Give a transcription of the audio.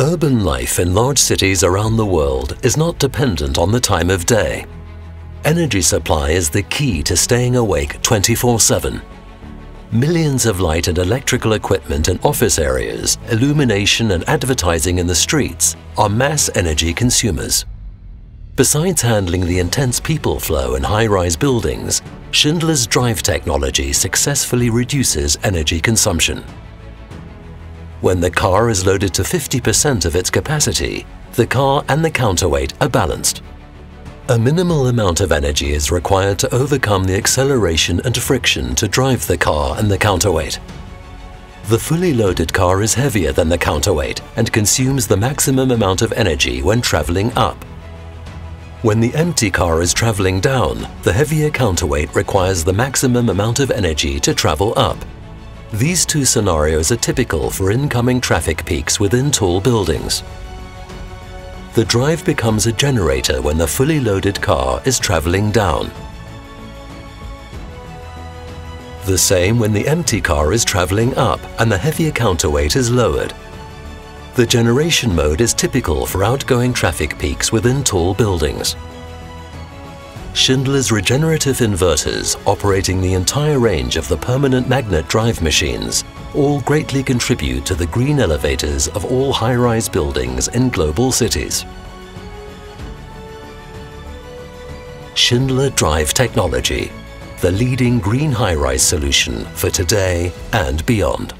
Urban life in large cities around the world is not dependent on the time of day. Energy supply is the key to staying awake 24-7. Millions of light and electrical equipment in office areas, illumination and advertising in the streets are mass energy consumers. Besides handling the intense people flow in high-rise buildings, Schindler's drive technology successfully reduces energy consumption. When the car is loaded to 50% of its capacity, the car and the counterweight are balanced. A minimal amount of energy is required to overcome the acceleration and friction to drive the car and the counterweight. The fully loaded car is heavier than the counterweight and consumes the maximum amount of energy when traveling up. When the empty car is traveling down, the heavier counterweight requires the maximum amount of energy to travel up. These two scenarios are typical for incoming traffic peaks within tall buildings. The drive becomes a generator when the fully loaded car is traveling down. The same when the empty car is traveling up and the heavier counterweight is lowered. The generation mode is typical for outgoing traffic peaks within tall buildings. Schindler's regenerative inverters operating the entire range of the permanent magnet drive machines all greatly contribute to the green elevators of all high-rise buildings in global cities. Schindler Drive Technology, the leading green high-rise solution for today and beyond.